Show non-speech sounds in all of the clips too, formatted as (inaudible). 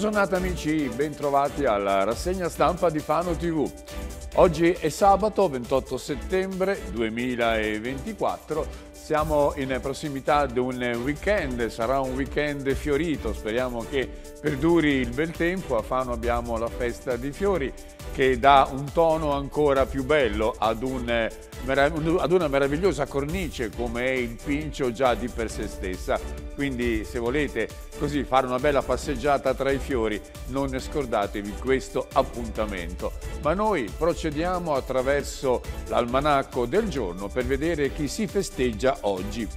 Giornata amici, bentrovati alla rassegna stampa di Fano TV. Oggi è sabato 28 settembre 2024, siamo in prossimità di un weekend, sarà un weekend fiorito, speriamo che perduri il bel tempo, a Fano abbiamo la festa di fiori che dà un tono ancora più bello ad, un, ad, una meravigliosa cornice come è il Pincio già di per sé stessa. Quindi se volete così fare una bella passeggiata tra i fiori non scordatevi questo appuntamento. Ma noi procediamo attraverso l'almanacco del giorno per vedere chi si festeggia oggi.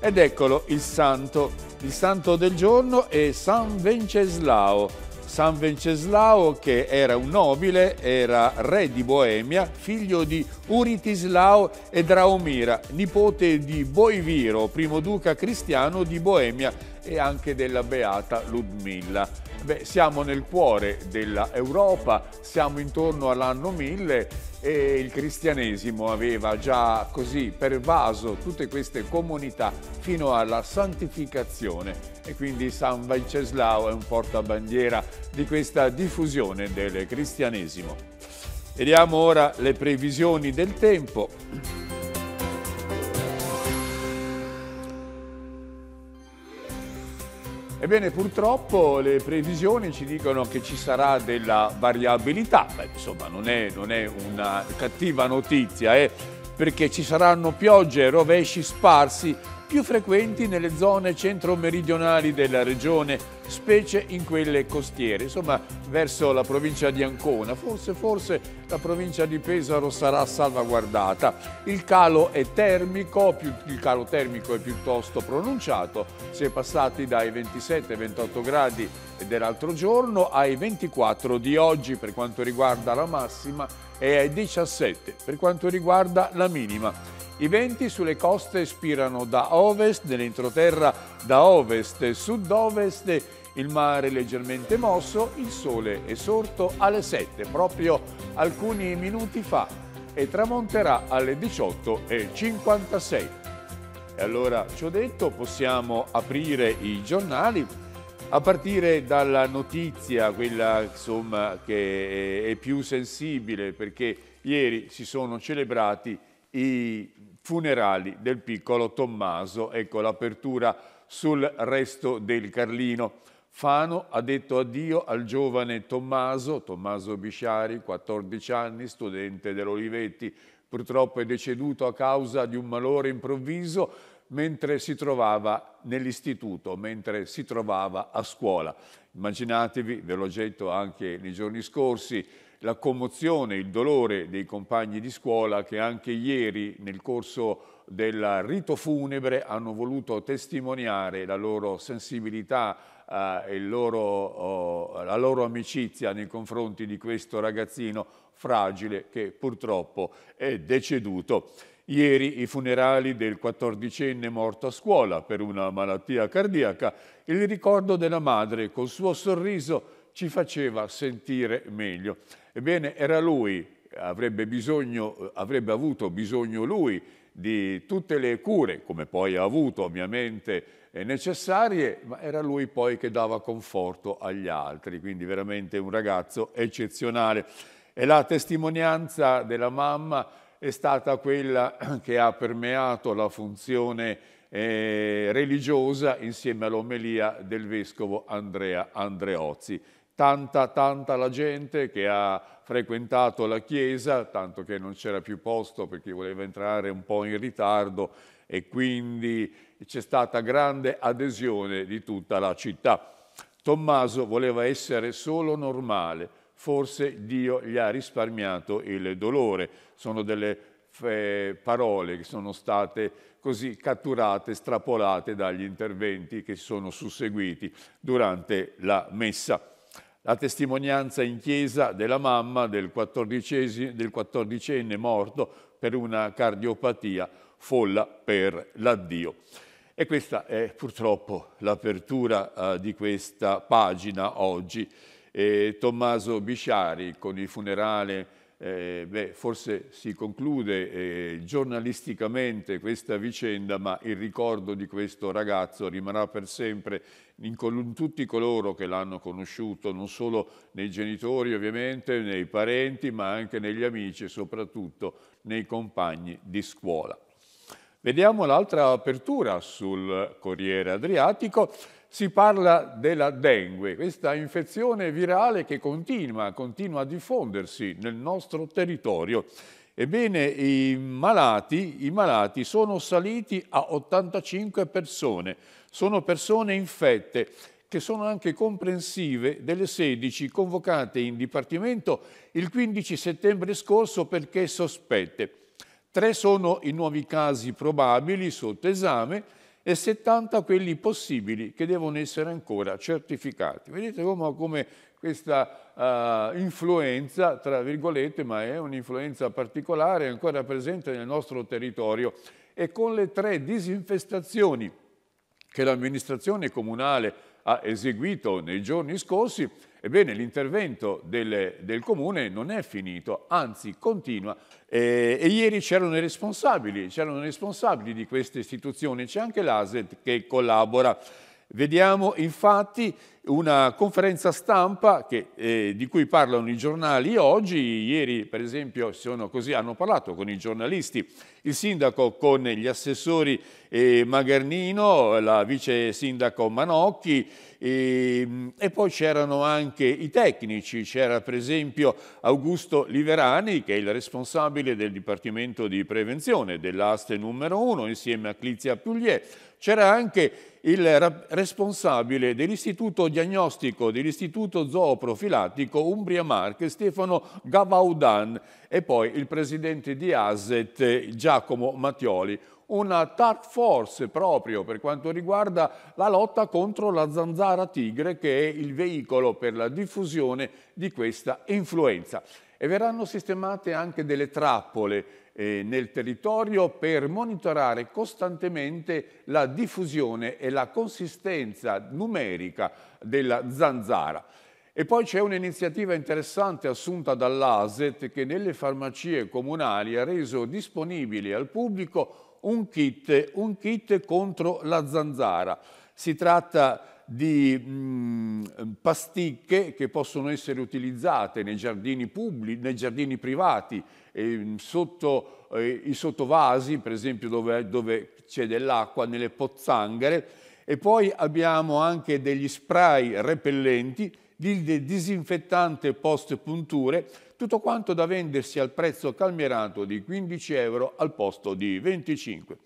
Ed eccolo il santo. Il santo del giorno è San Venceslao San Venceslao, che era un nobile, era re di Boemia, figlio di Uritislao e Draomira, nipote di Boiviro, primo duca cristiano di Boemia e anche della beata Ludmilla. Beh, siamo nel cuore dell'Europa, siamo intorno all'anno 1000 e il cristianesimo aveva già così pervaso tutte queste comunità fino alla santificazione e quindi San Venceslao è un portabandiera di questa diffusione del cristianesimo. Vediamo ora le previsioni del tempo. Ebbene, purtroppo le previsioni ci dicono che ci sarà della variabilità, Beh, insomma non è, non è, una cattiva notizia, eh, perché ci saranno piogge rovesci sparsi più frequenti nelle zone centro-meridionali della regione, specie in quelle costiere, insomma verso la provincia di Ancona, forse, forse la provincia di Pesaro sarà salvaguardata. Il calo è termico, più, il calo termico è piuttosto pronunciato, si è passati dai 27-28 gradi dell'altro giorno ai 24 di oggi per quanto riguarda la massima e ai 17 per quanto riguarda la minima. I venti sulle coste spirano da ovest, nell'entroterra da ovest e sud-ovest, il mare leggermente mosso, il sole è sorto alle 7, proprio alcuni minuti fa, e tramonterà alle 18.56. E allora, ci ho detto, possiamo aprire i giornali. A partire dalla notizia, quella insomma, che è più sensibile, perché ieri si sono celebrati i funerali del piccolo Tommaso. Ecco l'apertura sul resto del Carlino. Fano ha detto addio al giovane Tommaso, Tommaso Bisciari, 14 anni, studente dell'Olivetti. Purtroppo è deceduto a causa di un malore improvviso mentre si trovava nell'istituto, mentre si trovava a scuola. Immaginatevi, ve l'ho detto anche nei giorni scorsi, la commozione, il dolore dei compagni di scuola che anche ieri nel corso del rito funebre hanno voluto testimoniare la loro sensibilità eh, loro, oh, la loro amicizia nei confronti di questo ragazzino fragile che purtroppo è deceduto. Ieri i funerali del quattordicenne morto a scuola per una malattia cardiaca, il ricordo della madre col suo sorriso ci faceva sentire meglio. Ebbene, era lui, avrebbe, bisogno, avrebbe avuto bisogno lui di tutte le cure, come poi ha avuto ovviamente eh, necessarie, ma era lui poi che dava conforto agli altri, quindi veramente un ragazzo eccezionale. E la testimonianza della mamma è stata quella (clears throat) che ha permeato la funzione eh, religiosa insieme all'omelia del vescovo Andrea Andreozzi tanta, tanta la gente che ha frequentato la chiesa, tanto che non c'era più posto perché voleva entrare un po' in ritardo e quindi c'è stata grande adesione di tutta la città. Tommaso voleva essere solo normale, forse Dio gli ha risparmiato il dolore. Sono delle eh, parole che sono state così catturate, strapolate dagli interventi che si sono susseguiti durante la messa la testimonianza in chiesa della mamma del quattordicenne morto per una cardiopatia folla per l'addio. E questa è purtroppo l'apertura uh, di questa pagina oggi. E Tommaso Bisciari con il funerale eh, beh, forse si conclude eh, giornalisticamente questa vicenda, ma il ricordo di questo ragazzo rimarrà per sempre in, tutti coloro che l'hanno conosciuto, non solo nei genitori ovviamente, nei parenti, ma anche negli amici e soprattutto nei compagni di scuola. Vediamo l'altra apertura sul Corriere Adriatico si parla della dengue, questa infezione virale che continua, continua a diffondersi nel nostro territorio. Ebbene, i malati, i malati sono saliti a 85 persone, sono persone infette che sono anche comprensive delle 16 convocate in Dipartimento il 15 settembre scorso perché sospette. Tre sono i nuovi casi probabili sotto esame e 70 quelli possibili che devono essere ancora certificati. Vedete come, questa uh, influenza, tra virgolette, ma è un'influenza particolare, ancora presente nel nostro territorio e con le tre disinfestazioni che l'amministrazione comunale ha eseguito nei giorni scorsi, ebbene l'intervento del, del comune non è finito, anzi continua. E, e ieri c'erano i responsabili, c'erano i responsabili di queste istituzioni, c'è anche l'ASET che collabora. Vediamo infatti una conferenza stampa che, eh, di cui parlano i giornali oggi, ieri per esempio così, hanno parlato con i giornalisti, il sindaco con gli assessori eh, Magarnino, la vice sindaco Manocchi e, e poi c'erano anche i tecnici, c'era per esempio Augusto Liverani che è il responsabile del Dipartimento di Prevenzione dell'Aste numero 1 insieme a Clizia Pugliè, c'era anche il responsabile dell'Istituto Diagnostico dell'Istituto Zooprofilattico Umbria Marche, Stefano Gavaudan, e poi il presidente di ASET, Giacomo Mattioli. Una task force proprio per quanto riguarda la lotta contro la zanzara tigre, che è il veicolo per la diffusione di questa influenza. E verranno sistemate anche delle trappole eh, nel territorio per monitorare costantemente la diffusione e la consistenza numerica della zanzara. E poi c'è un'iniziativa interessante assunta dall'ASET che nelle farmacie comunali ha reso disponibile al pubblico un kit, un kit contro la zanzara. Si tratta di mh, mm, pasticche che possono essere utilizzate nei giardini pubblici, nei giardini privati, eh, sotto eh, i sottovasi, per esempio dove, dove c'è dell'acqua, nelle pozzanghere, e poi abbiamo anche degli spray repellenti, il disinfettante post punture, tutto quanto da vendersi al prezzo calmierato di 15 euro al posto di 25.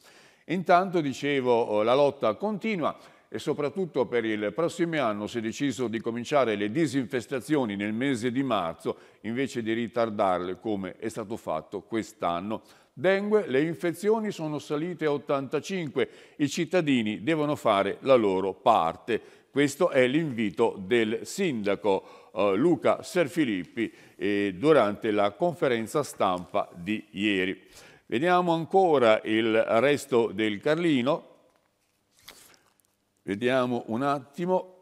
Intanto, dicevo, la lotta continua e soprattutto per il prossimo anno si è deciso di cominciare le disinfestazioni nel mese di marzo invece di ritardarle come è stato fatto quest'anno. Dengue, le infezioni sono salite a 85, i cittadini devono fare la loro parte. Questo è l'invito del sindaco eh, Luca Serfilippi eh, durante la conferenza stampa di ieri. Vediamo ancora il resto del Carlino. Vediamo un attimo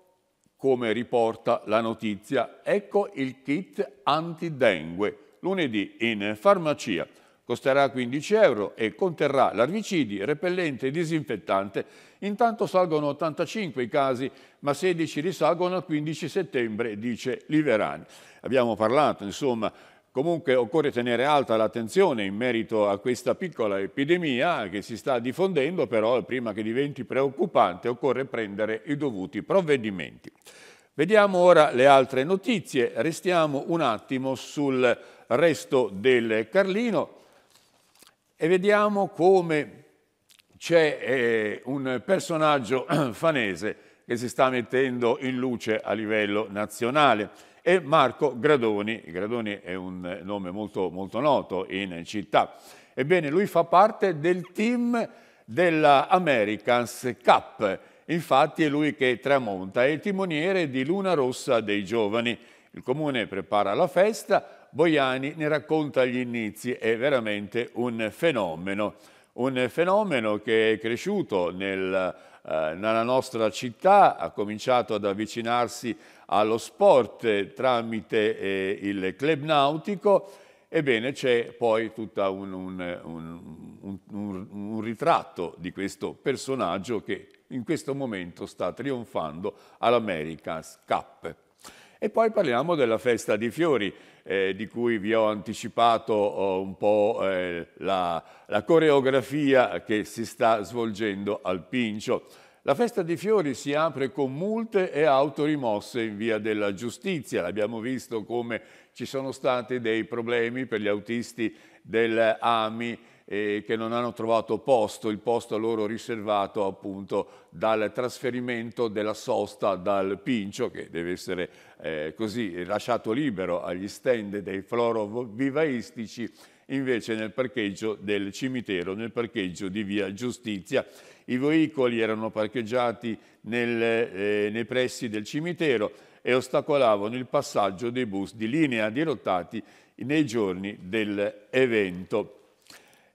come riporta la notizia. Ecco il kit antidengue, lunedì in farmacia. Costerà 15 euro e conterrà larvicidi, repellente e disinfettante. Intanto salgono 85 i casi, ma 16 risalgono al 15 settembre, dice Liverani. Abbiamo parlato, insomma, Comunque occorre tenere alta l'attenzione in merito a questa piccola epidemia che si sta diffondendo, però prima che diventi preoccupante occorre prendere i dovuti provvedimenti. Vediamo ora le altre notizie, restiamo un attimo sul resto del Carlino e vediamo come c'è eh, un personaggio (clears throat) fanese che si sta mettendo in luce a livello nazionale e Marco Gradoni. Gradoni è un nome molto, molto noto in città. Ebbene, lui fa parte del team della Americans Cup. Infatti è lui che tramonta, è il timoniere di Luna Rossa dei Giovani. Il comune prepara la festa, Boiani ne racconta gli inizi, è veramente un fenomeno. Un fenomeno che è cresciuto nel, eh, nella nostra città, ha cominciato ad avvicinarsi allo sport tramite eh, il club nautico Ebbene, c'è poi tutto un, un, un, un, ritratto di questo personaggio che in questo momento sta trionfando all'America's Cup. E poi parliamo della festa di fiori, eh, di cui vi ho anticipato oh, un po' eh, la, la coreografia che si sta svolgendo al Pincio. La festa di fiori si apre con multe e autorimosse in via della giustizia. L'abbiamo visto come ci sono stati dei problemi per gli autisti del AMI eh, che non hanno trovato posto, il posto a loro riservato appunto dal trasferimento della sosta dal Pincio, che deve essere eh, così lasciato libero agli stand dei florovivaistici, invece nel parcheggio del cimitero, nel parcheggio di via Giustizia. I veicoli erano parcheggiati nel, eh, nei pressi del cimitero e ostacolavano il passaggio dei bus di linea dirottati nei giorni dell'evento.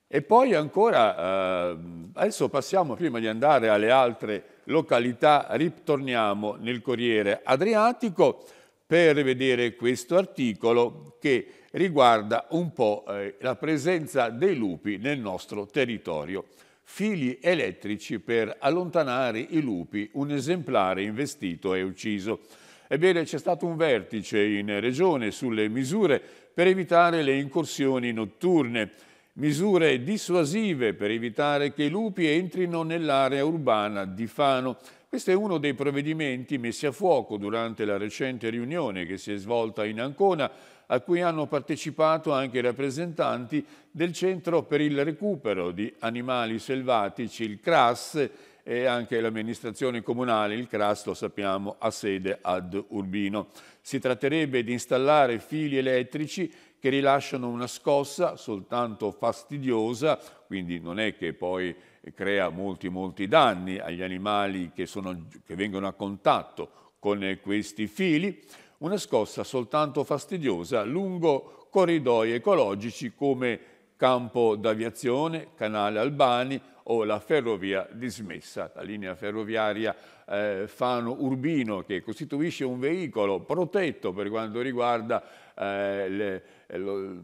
E poi ancora, eh, adesso passiamo, prima di andare alle altre località, ritorniamo nel Corriere Adriatico per vedere questo articolo che riguarda un po' eh, la presenza dei lupi nel nostro territorio. Fili elettrici per allontanare i lupi, un esemplare investito e ucciso. Ebbene, c'è stato un vertice in regione sulle misure per evitare le incursioni notturne, misure dissuasive per evitare che i lupi entrino nell'area urbana di Fano. Questo è uno dei provvedimenti messi a fuoco durante la recente riunione che si è svolta in Ancona, a cui hanno partecipato anche i rappresentanti del Centro per il recupero di animali selvatici, il CRAS, e anche l'amministrazione comunale, il CRAS, lo sappiamo, ha sede ad Urbino. Si tratterebbe di installare fili elettrici che rilasciano una scossa soltanto fastidiosa, quindi non è che poi crea molti molti danni agli animali che, sono, che vengono a contatto con questi fili, una scossa soltanto fastidiosa lungo corridoi ecologici come campo d'aviazione, canale Albani o la ferrovia dismessa, la linea ferroviaria eh, Fano-Urbino che costituisce un veicolo protetto per quanto riguarda eh, le, lo,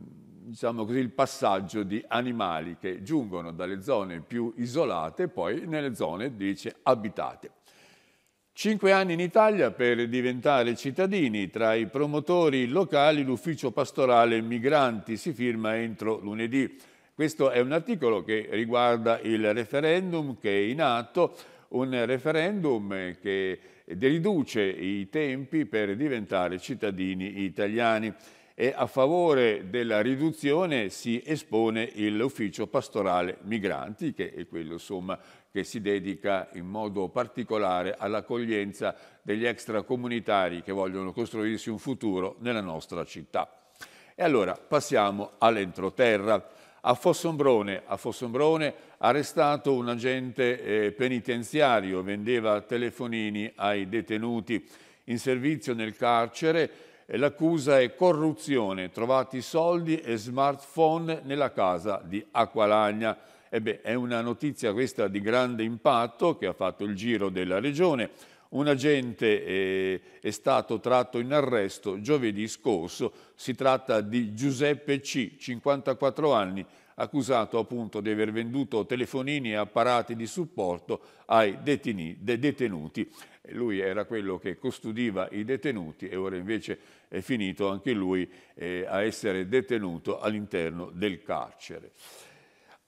diciamo così, il passaggio di animali che giungono dalle zone più isolate poi nelle zone dice, abitate. Cinque anni in Italia per diventare cittadini. Tra i promotori locali l'ufficio pastorale migranti si firma entro lunedì. Questo è un articolo che riguarda il referendum che è in atto, un referendum che riduce i tempi per diventare cittadini italiani e a favore della riduzione si espone l'ufficio pastorale migranti, che è quello insomma, che si dedica in modo particolare all'accoglienza degli extracomunitari che vogliono costruirsi un futuro nella nostra città. E allora passiamo all'entroterra. A Fossombrone, a Fossombrone arrestato un agente eh, penitenziario, vendeva telefonini ai detenuti in servizio nel carcere. L'accusa è corruzione, trovati soldi e smartphone nella casa di Acqualagna. Ebbe, è una notizia questa di grande impatto che ha fatto il giro della regione. Un agente eh, è stato tratto in arresto giovedì scorso, si tratta di Giuseppe C., 54 anni, accusato appunto di aver venduto telefonini e apparati di supporto ai detenuti. Lui era quello che custodiva i detenuti e ora invece è finito anche lui eh, a essere detenuto all'interno del carcere.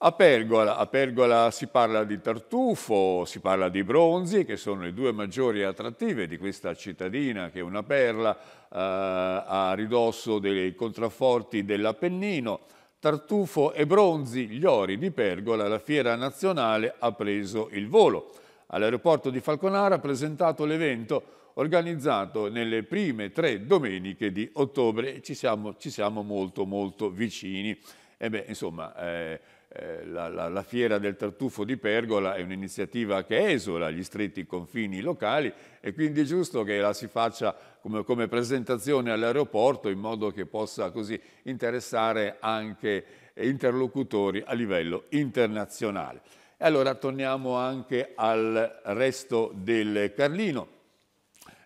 A Pergola, a Pergola, si parla di tartufo, si parla di bronzi, che sono le due maggiori attrattive di questa cittadina che è una perla eh, a ridosso dei contrafforti dell'Appennino. Tartufo e bronzi, gli ori di Pergola, la fiera nazionale ha preso il volo. All'aeroporto di Falconara ha presentato l'evento organizzato nelle prime tre domeniche di ottobre ci siamo, ci siamo molto molto vicini. E beh, insomma, eh, eh, la, la, la, fiera del tartufo di Pergola è un'iniziativa che esola gli stretti confini locali e quindi è giusto che la si faccia come, come presentazione all'aeroporto in modo che possa così interessare anche interlocutori a livello internazionale. E allora torniamo anche al resto del Carlino.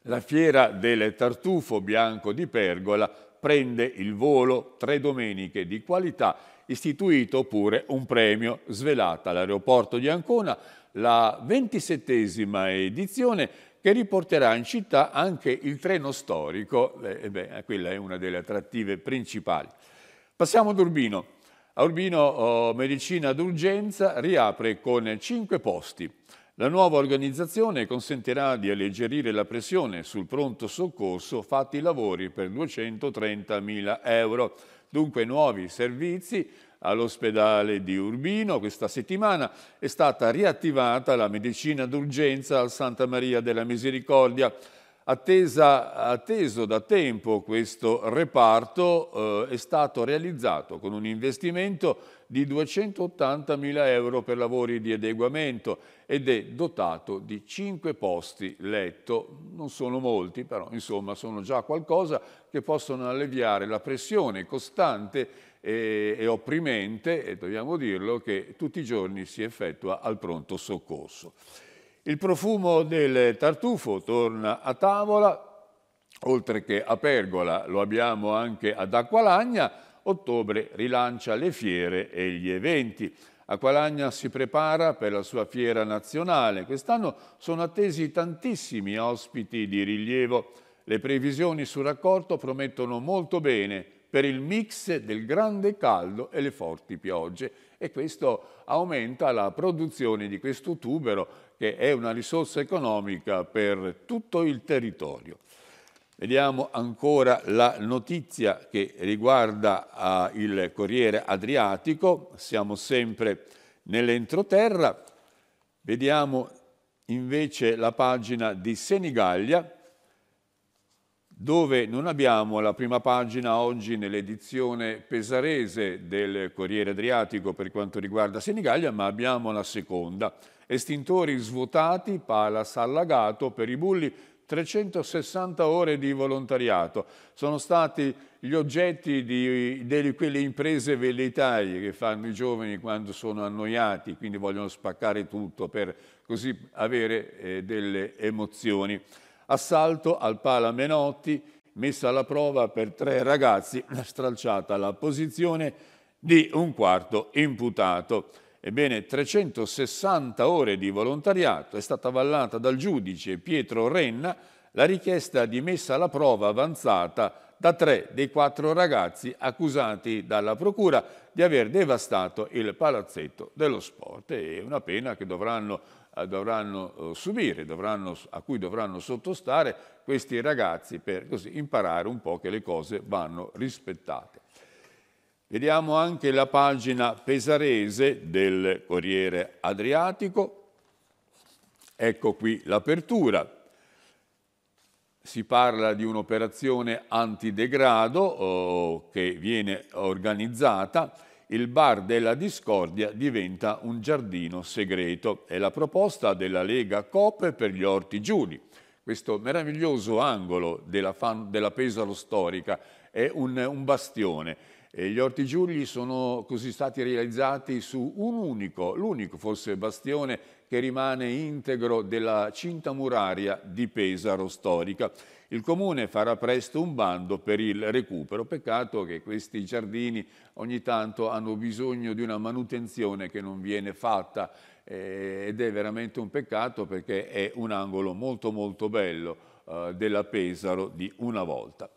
La fiera del tartufo bianco di Pergola prende il volo tre domeniche di qualità, istituito pure un premio svelata all'aeroporto di Ancona, la ventisettesima edizione che riporterà in città anche il treno storico, eh, beh, quella è una delle attrattive principali. Passiamo ad Urbino. A Urbino oh, Medicina d'Urgenza riapre con cinque posti. La nuova organizzazione consentirà di alleggerire la pressione sul pronto soccorso fatti i lavori per 230.000 euro. Dunque nuovi servizi all'ospedale di Urbino. Questa settimana è stata riattivata la medicina d'urgenza al Santa Maria della Misericordia. Attesa, atteso da tempo questo reparto eh, è stato realizzato con un investimento di 280 mila euro per lavori di adeguamento ed è dotato di 5 posti letto. Non sono molti, però insomma sono già qualcosa che possono alleviare la pressione costante e, e opprimente, e dobbiamo dirlo, che tutti i giorni si effettua al pronto soccorso. Il profumo del tartufo torna a tavola, oltre che a Pergola lo abbiamo anche ad Acqualagna, ottobre rilancia le fiere e gli eventi. Acqualagna si prepara per la sua fiera nazionale. Quest'anno sono attesi tantissimi ospiti di rilievo. Le previsioni sul raccolto promettono molto bene per il mix del grande caldo e le forti piogge e questo aumenta la produzione di questo tubero che è una risorsa economica per tutto il territorio. Vediamo ancora la notizia che riguarda uh, il Corriere Adriatico, siamo sempre nell'entroterra, vediamo invece la pagina di Senigallia, dove non abbiamo la prima pagina oggi nell'edizione pesarese del Corriere Adriatico per quanto riguarda Senigallia, ma abbiamo la seconda. Estintori svuotati, Palas allagato per i bulli 360 ore di volontariato. Sono stati gli oggetti di, di quelle imprese velleitarie che fanno i giovani quando sono annoiati, quindi vogliono spaccare tutto per così avere eh, delle emozioni. Assalto al Pala Menotti, messa alla prova per tre ragazzi, stralciata la posizione di un quarto imputato. Ebbene, 360 ore di volontariato è stata avallata dal giudice Pietro Renna la richiesta di messa alla prova avanzata da tre dei quattro ragazzi accusati dalla Procura di aver devastato il palazzetto dello sport. È una pena che dovranno, eh, dovranno eh, subire, dovranno, a cui dovranno sottostare questi ragazzi per così imparare un po' che le cose vanno rispettate. Vediamo anche la pagina pesarese del Corriere Adriatico. Ecco qui l'apertura. Si parla di un'operazione antidegrado oh, che viene organizzata. Il bar della discordia diventa un giardino segreto. È la proposta della Lega Coop per gli Orti Giuli. Questo meraviglioso angolo della, fan, della Pesaro storica è un, un bastione e gli ortigiugli sono così stati realizzati su un unico, l'unico forse bastione che rimane integro della cinta muraria di Pesaro storica. Il Comune farà presto un bando per il recupero. Peccato che questi giardini ogni tanto hanno bisogno di una manutenzione che non viene fatta eh, ed è veramente un peccato perché è un angolo molto molto bello eh, della Pesaro di una volta.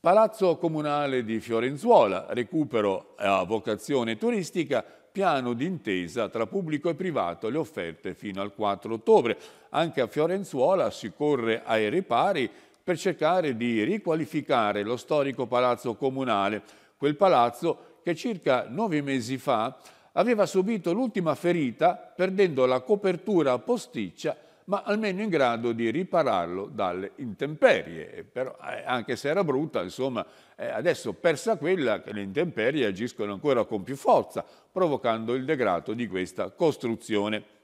Palazzo Comunale di Fiorenzuola, recupero a vocazione turistica, piano d'intesa tra pubblico e privato, le offerte fino al 4 ottobre. Anche a Fiorenzuola si corre ai ripari per cercare di riqualificare lo storico Palazzo Comunale, quel palazzo che circa nove mesi fa aveva subito l'ultima ferita perdendo la copertura posticcia ma almeno in grado di ripararlo dalle intemperie. Però, eh, anche se era brutta, insomma, eh, adesso persa quella le intemperie agiscono ancora con più forza, provocando il degrado di questa costruzione.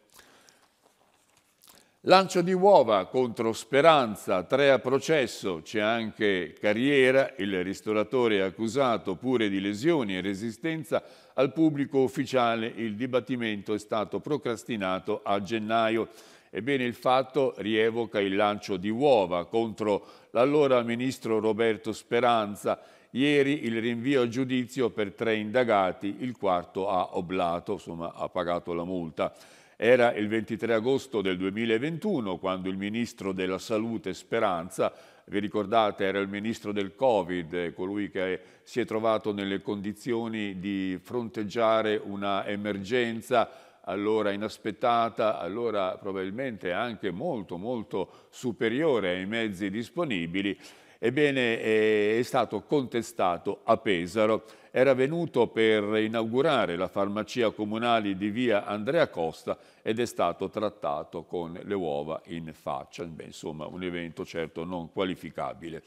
Lancio di uova contro Speranza, tre a processo, c'è anche Carriera, il ristoratore è accusato pure di lesioni e resistenza al pubblico ufficiale. Il dibattimento è stato procrastinato a gennaio. Ebbene il fatto rievoca il lancio di uova contro l'allora ministro Roberto Speranza. Ieri il rinvio a giudizio per tre indagati, il quarto ha oblato, insomma ha pagato la multa. Era il 23 agosto del 2021 quando il ministro della Salute Speranza, vi ricordate era il ministro del Covid, colui che si è trovato nelle condizioni di fronteggiare una emergenza allora inaspettata, allora probabilmente anche molto molto superiore ai mezzi disponibili, Ebbene, è stato contestato a Pesaro. Era venuto per inaugurare la farmacia comunale di via Andrea Costa ed è stato trattato con le uova in faccia. Beh, insomma, un evento certo non qualificabile.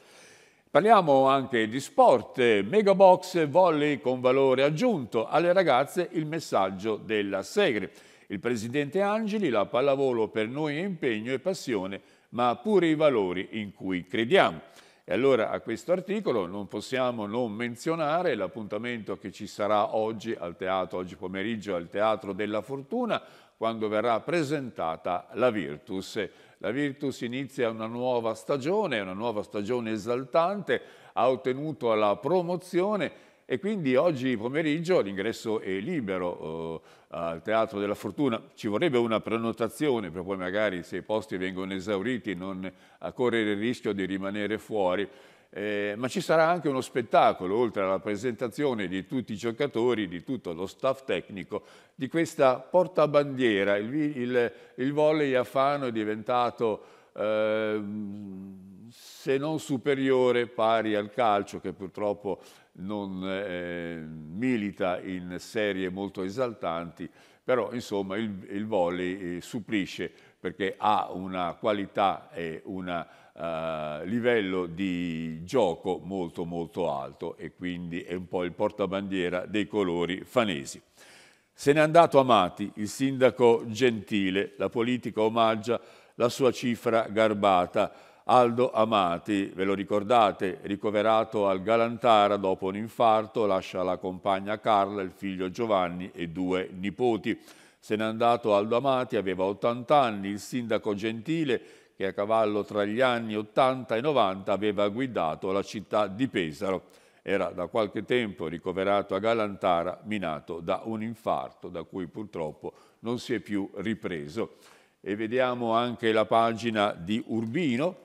Parliamo anche di sport, Megabox volley con valore aggiunto. Alle ragazze il messaggio della Segre. Il presidente Angeli, la pallavolo per noi è impegno e passione, ma pure i valori in cui crediamo. E allora a questo articolo non possiamo non menzionare l'appuntamento che ci sarà oggi al teatro, oggi pomeriggio al Teatro della Fortuna, quando verrà presentata la Virtus. La Virtus inizia una nuova stagione, una nuova stagione esaltante, ha ottenuto la promozione e quindi oggi pomeriggio l'ingresso è libero eh, al Teatro della Fortuna. Ci vorrebbe una prenotazione per poi magari se i posti vengono esauriti non correre il rischio di rimanere fuori. Eh, ma ci sarà anche uno spettacolo, oltre alla presentazione di tutti i giocatori, di tutto lo staff tecnico, di questa portabandiera. Il, il, il volley a Fano è diventato... Eh, se non superiore, pari al calcio, che purtroppo non eh, milita in serie molto esaltanti, però insomma il, il volley eh, supplisce perché ha una qualità e un uh, livello di gioco molto molto alto e quindi è un po' il portabandiera dei colori fanesi. Se n'è andato Amati, il sindaco gentile, la politica omaggia la sua cifra garbata, Aldo Amati, ve lo ricordate, ricoverato al Galantara dopo un infarto, lascia la compagna Carla, il figlio Giovanni e due nipoti. Se n'è andato Aldo Amati, aveva 80 anni, il sindaco Gentile, che a cavallo tra gli anni 80 e 90 aveva guidato la città di Pesaro. Era da qualche tempo ricoverato a Galantara, minato da un infarto da cui purtroppo non si è più ripreso. E vediamo anche la pagina di Urbino,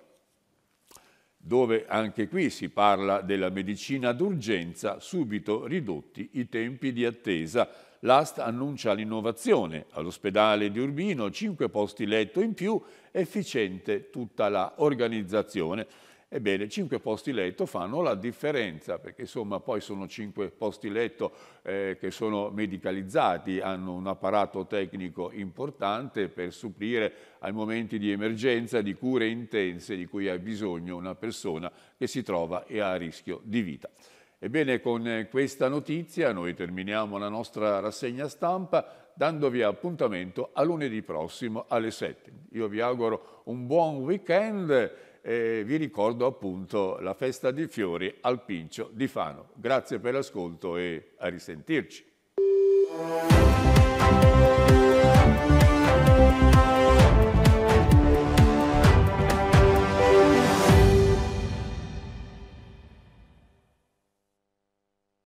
dove anche qui si parla della medicina d'urgenza, subito ridotti i tempi di attesa. L'AST annuncia l'innovazione. All'ospedale di Urbino 5 posti letto in più, efficiente tutta la organizzazione. Ebbene, 5 posti letto fanno la differenza, perché insomma poi sono 5 posti letto eh, che sono medicalizzati, hanno un apparato tecnico importante per supplire ai momenti di emergenza, di cure intense di cui ha bisogno una persona che si trova e ha rischio di vita. Ebbene, con questa notizia noi terminiamo la nostra rassegna stampa dandovi appuntamento a lunedì prossimo alle 7. Io vi auguro un buon weekend e vi ricordo appunto la festa di fiori al Pincio di Fano. Grazie per l'ascolto e a risentirci.